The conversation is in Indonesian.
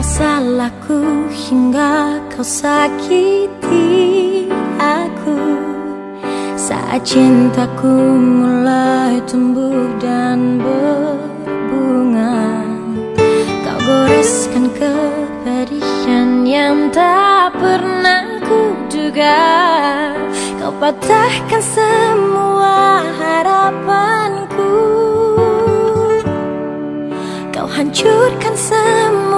Apa salahku hingga kau sakiti aku Saat cintaku mulai tumbuh dan berbunga Kau goreskan kepedihan yang tak pernah ku duga. Kau patahkan semua harapanku Kau hancurkan semua